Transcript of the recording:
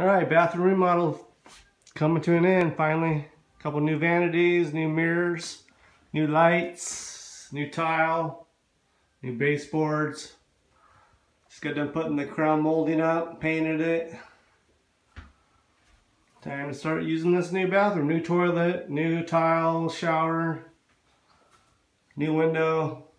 All right, bathroom remodel coming to an end finally. A couple new vanities, new mirrors, new lights, new tile, new baseboards. Just got done putting the crown molding up, painted it. Time to start using this new bathroom. New toilet, new tile, shower, new window.